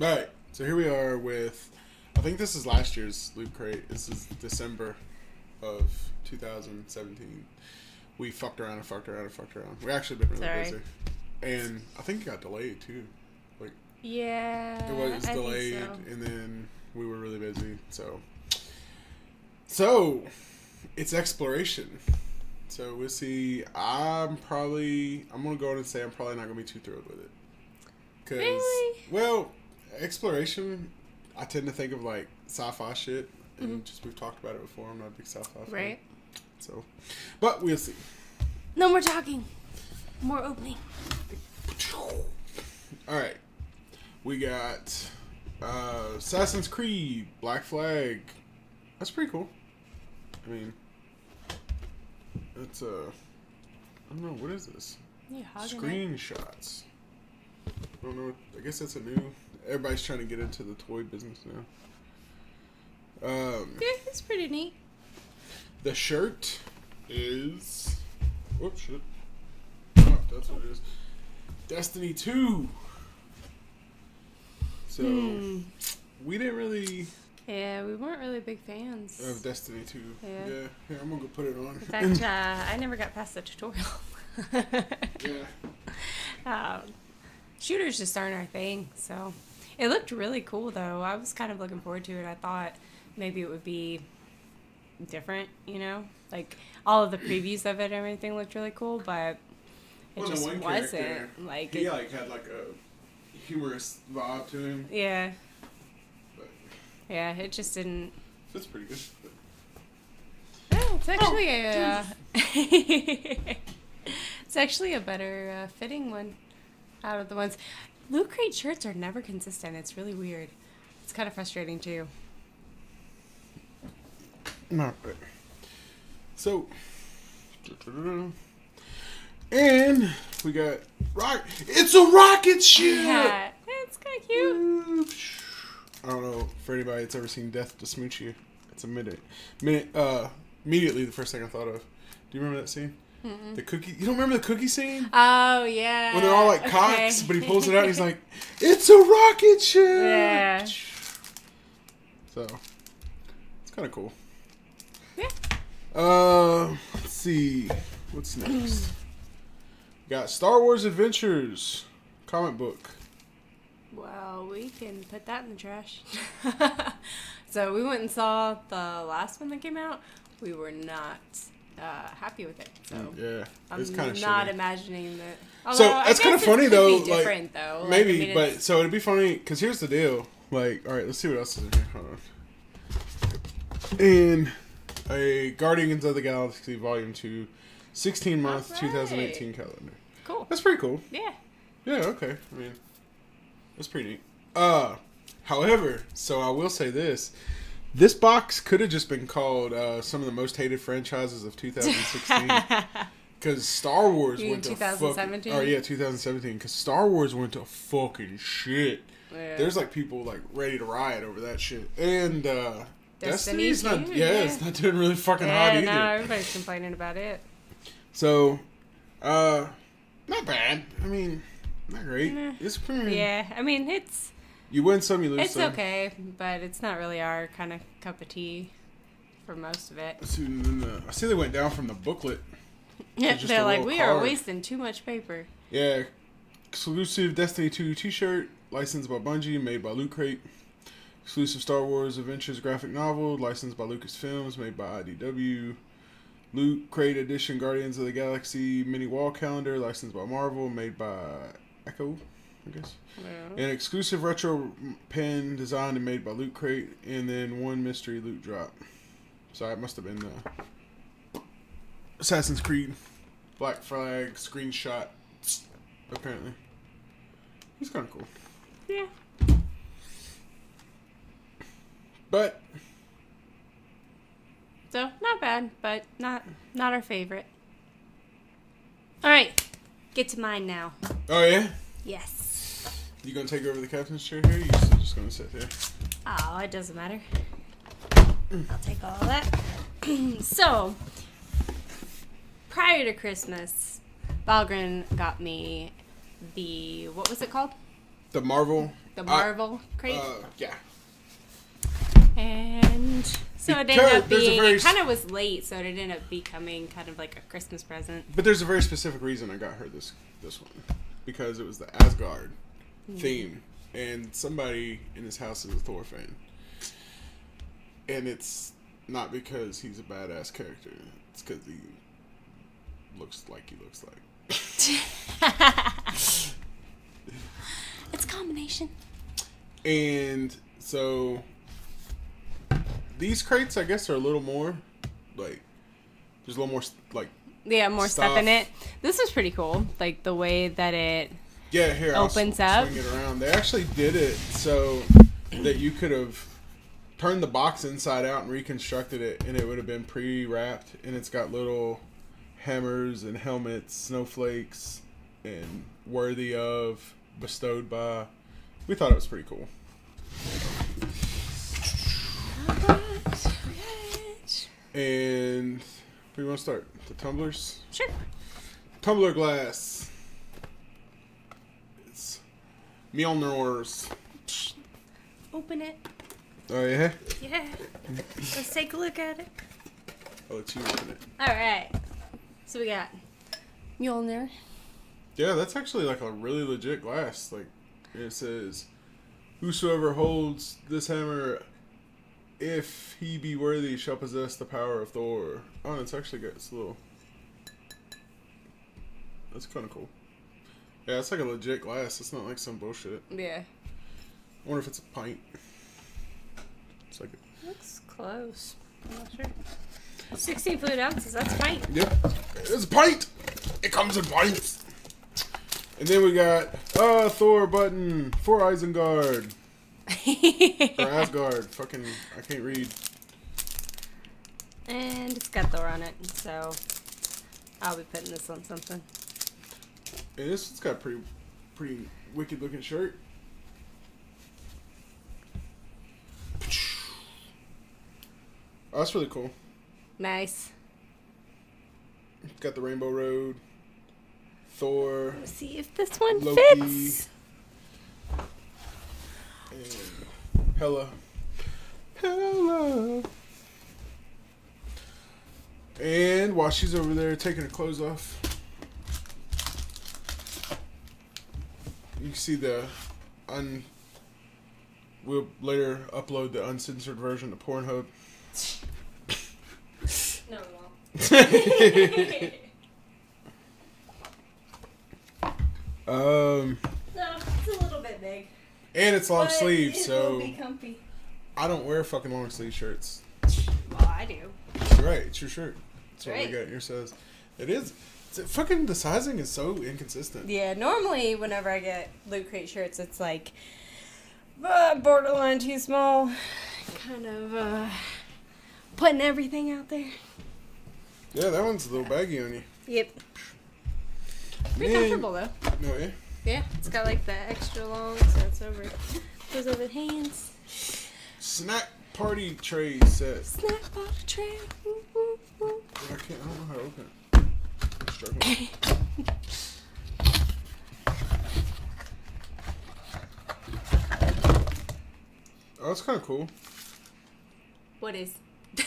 All right, so here we are with, I think this is last year's Loot Crate. This is December of 2017. We fucked around and fucked around and fucked around. We actually been really Sorry. busy, and I think it got delayed too. Like Yeah. it was I delayed, so. and then we were really busy. So, so it's exploration. So we'll see. I'm probably I'm gonna go and say I'm probably not gonna be too thrilled with it. Cause Really? well, exploration, I tend to think of like sci-fi shit, and just we've talked about it before. I'm not a big sci-fi fan. Mm-hmm. Right. So, but we'll see. No more talking. More opening. All right, we got uh, Assassin's Creed Black Flag. That's pretty cool. I mean, it's uh, I don't know what is this? Screenshots. I don't know. I guess that's a new. Everybody's trying to get into the toy business now. Um, Yeah, it's pretty neat. the shirt is. Whoops, shit. Oh, that's what it is. Destiny 2. So, Hmm. we didn't really. Yeah, we weren't really big fans. Of Destiny 2. Yeah. Yeah. Here, I'm gonna go put it on. In fact, uh, I never got past the tutorial. yeah. um, shooters just aren't our thing, so it looked really cool though. I was kind of looking forward to it. I thought maybe it would be different, you know, like all of the previews of it and everything looked really cool, but it Well, just one wasn't like He it, like had like a humorous vibe to him. yeah, But yeah. It just didn't. that's pretty good. But Yeah, it's actually a. Uh, it's actually a better uh, fitting one out of the ones. Loot crate shirts are never consistent. It's really weird. It's kind of frustrating too. Not bad. So, and we got rock. It's a rocket ship. Yeah, it's kind of cute. I don't know for anybody that's ever seen Death to Smoochy. It's a minute, minute. Uh, immediately the first thing I thought of. Do you remember that scene? The cookie. You don't remember the cookie scene? Oh yeah. When they're all like okay. cocks, but he pulls it out. and He's like, "It's a rocket ship." Yeah. So, it's kind of cool. Yeah. Uh, let's see. What's next? Got Star Wars Adventures comic book. Well, we can put that in the trash. so we went and saw the last one that came out. We were not uh, happy with it. So Yeah, I'm it's kind of not shitty. imagining that. So, Although, I that's guess it funny, though, like, though. Like, Maybe, I mean, but so it'd be funny because here's the deal. Like, all right, let's see what else is in here. Hold on. In a Guardians of the Galaxy Volume 2, 16 month Alright. 2018 calendar. cool. That's pretty cool. Yeah. Yeah, okay. I mean, that's pretty neat. Uh, however, so I will say this. This box could have just been called uh, some of the most hated franchises of 2016. Because Star Wars You went mean to fucking. 2017? Oh yeah, 2017. Because Star Wars went to fucking shit. Yeah. There's like people like ready to riot over that shit. And uh, Destiny Destiny's not. too, Yeah, yeah. it's not doing really fucking hot yeah, either. no, everybody's complaining about it. So, uh, not bad. I mean, not great. Nah. It's pretty. Yeah, I mean it's You win some, you lose it's some. okay, but it's not really our kind of cup of tea for most of it. I see, and then the- I see they went down from the booklet. Yeah, they're like, we are wasting too much paper. Yeah, exclusive Destiny 2 T-shirt, licensed by Bungie, made by Loot Crate. Exclusive Star Wars Adventures graphic novel, licensed by Lucasfilms, made by IDW. Loot Crate Edition Guardians of the Galaxy mini wall calendar, licensed by Marvel, made by Echo, I guess. Yeah. An exclusive retro pen designed and made by Loot Crate, and then one mystery loot drop. So it must have been the Assassin's Creed Black Flag screenshot. Apparently, it's kind of cool. Yeah. But So not bad, but not not our favorite. All right, get to mine now. oh yeah, Yes. You gonna take over the captain's chair here? You still just gonna sit there? Oh, it doesn't matter. I'll take all of that. so, prior to Christmas, Vilegrin got me the what was it called? The Marvel the Marvel crate. Uh, yeah. and so it ended up being, it kind of was late, so it ended up becoming kind of like a Christmas present. But there's a very specific reason I got her this this one because it was the Asgard theme, and somebody in his house is a Thor fan, and it's not because he's a badass character; it's because he looks like he looks like. It's a combination. And so these crates, I guess, are a little more like there's a little more like Yeah, more stuff, Stuff. in it. This is pretty cool. Like the way that it. Yeah. Here, I'll Opens up. Swing it around. They actually did it so that you could have turned the box inside out and reconstructed it, and it would have been pre-wrapped. And it's got little hammers and helmets, snowflakes, and worthy of, bestowed by. We thought it was pretty cool. And you want to start? The tumblers. Sure. Tumbler glass. It's Mjolnir's. Open it. Oh yeah. Yeah. Let's take a look at it. I'll let you open it. All right. So we got Mjolnir. Yeah, that's actually like a really legit glass. Like it says, "Whosoever holds this hammer, if he be worthy, shall possess the power of Thor." Oh, and it's actually got this little. That's kind of cool. Yeah, it's like a legit glass. It's not like some bullshit. Yeah. I wonder if it's a pint. It's like a Looks close. I'm not sure. 16 fluid ounces. That's fine. Yep. It's a pint. It comes in pints. And then we got uh Thor button for Isengard. Or Asgard. Fucking I can't read. and it's got Thor on it, so I'll be putting this on something. And this one's got a pretty pretty wicked looking shirt. Oh, that's really cool. Nice. Got the Rainbow Road. Thor. Let's see if this one Loki. fits. And Hela. Hela. And while she's over there taking her clothes off, you can see the un. We'll later upload the uncensored version to Pornhub. No, we won't. Um, No, it's a little bit big. and it's long sleeve, it so will be comfy. I don't wear fucking long sleeve shirts. Well, I do. Right, it's your shirt. That's what Right. we got here says. It is. It's, fucking the sizing is so inconsistent. Yeah, normally whenever I get Loot Crate shirts, it's like uh, borderline too small. Kind of uh, putting everything out there. Yeah, that one's a little baggy on you. Yep. Pretty Man. comfortable though. No, yeah. Yeah, it's got like the extra long, so it's over. Goes over the hands. Snack party tray set. Snack party tray. Woo, woo, woo. I can't. I don't know how to open it. Struggling. Oh, that's kind of cool. What is?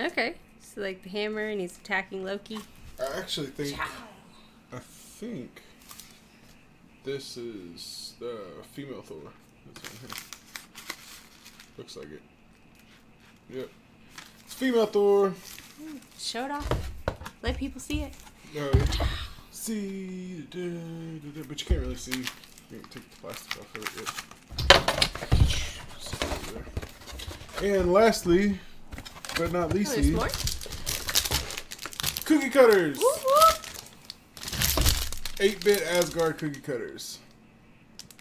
okay, so like the hammer, and he's attacking Loki. I actually think. I think this is the female Thor. That's on here. Looks like it. Yep. It's female Thor. Show it off. Let people see it. No. See, da, da, da, but you can't really see. You can take the plastic off of it yet. Sit over there. And lastly, but not Oh, leastly, cookie cutters. Woo, woo. 8-bit Asgard cookie cutters.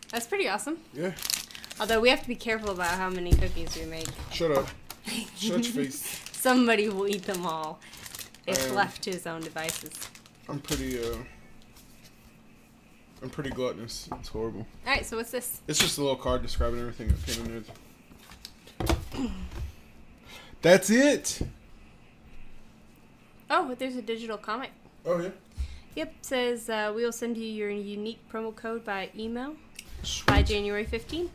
That's pretty awesome. Yeah. Although we have to be careful about how many cookies we make. Shut up. Shut your face. Somebody will eat them all if Um, left to his own devices. I'm pretty uh I'm pretty gluttonous. It's horrible. All right, so what's this? It's just a little card describing everything that came in there. That's it. Oh, but there's a digital comic. Oh yeah. Yep, says uh, we will send you your unique promo code by email by January 15th.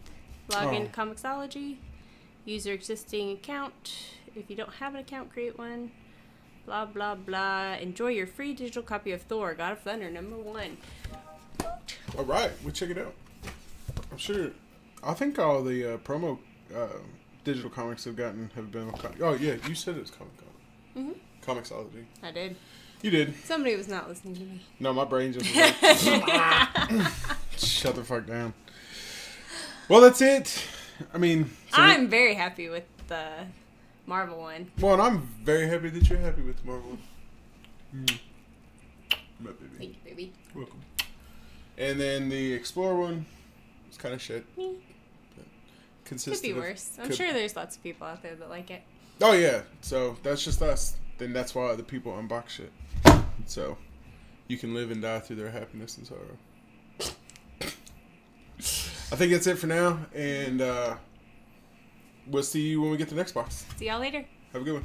Log Oh. into Comixology, use your existing account. If you don't have an account, create one. Blah, blah, blah. Enjoy your free digital copy of Thor, God of Thunder, number one. All right, we'll check it out. I'm sure. I think all the uh, promo uh, digital comics have gotten have been. oh yeah, you said it's Comic Con. Mhm. Comixology. I did. You did. Somebody was not listening to me. No, my brain just. like, Shut the fuck down. Well, that's it. I mean, so I'm very happy with the Marvel one. well, and I'm very happy that you're happy with the Marvel. Mm. My baby. Thank you, baby. Welcome. And then the Explorer one was kind of shit. Me. Could Consistent. be of- worse. I'm could- sure there's lots of people out there that like it. Oh yeah, so that's just us. Then that's why the people unbox shit. So you can live and die through their happiness and sorrow. I think that's it for now, and uh, we'll see you when we get the next box. See y'all later. Have a good one.